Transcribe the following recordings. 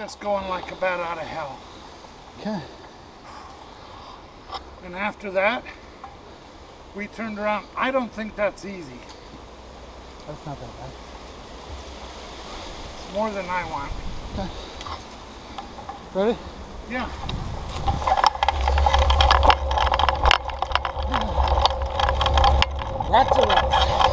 Just going like a bat out of hell. Okay. And after that, we turned around. I don't think that's easy. That's not that bad. It's more than I want. Okay. Ready? Yeah. Lots of reps.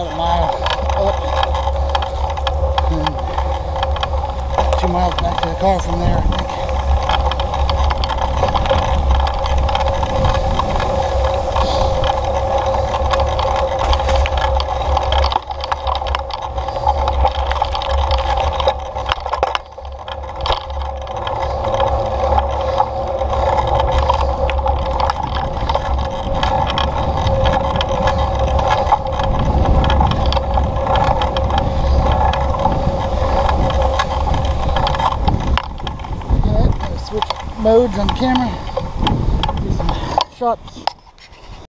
About a mile up. And two miles back to the car from there, I think. Modes on camera. Do some shot